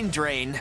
Brain drain.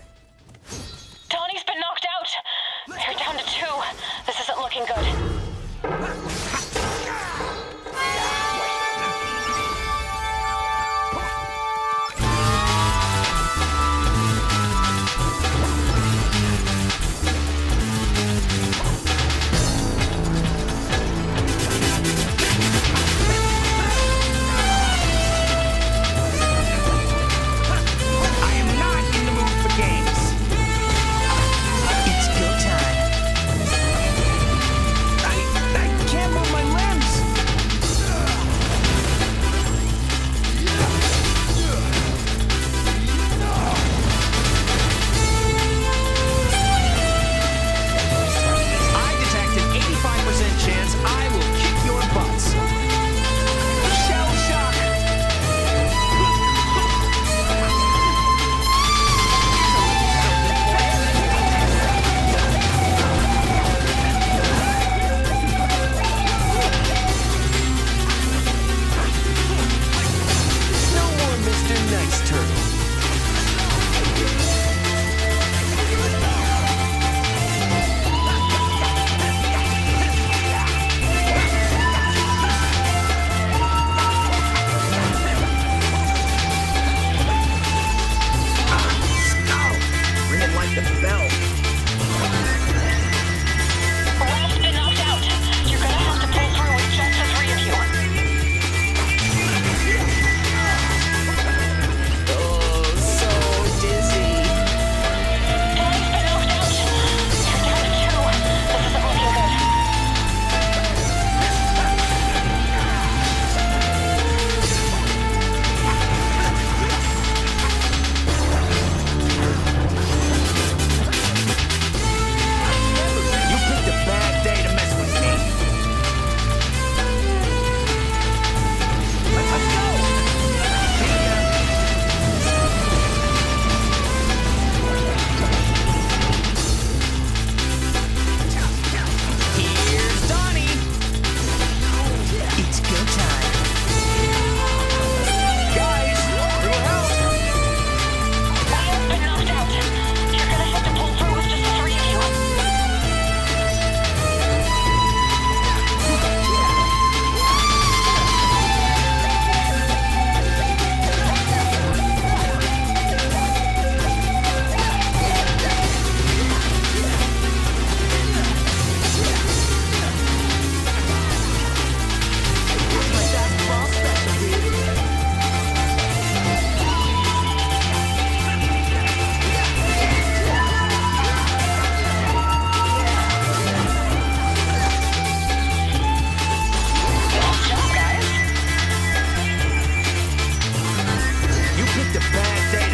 Job, guys. You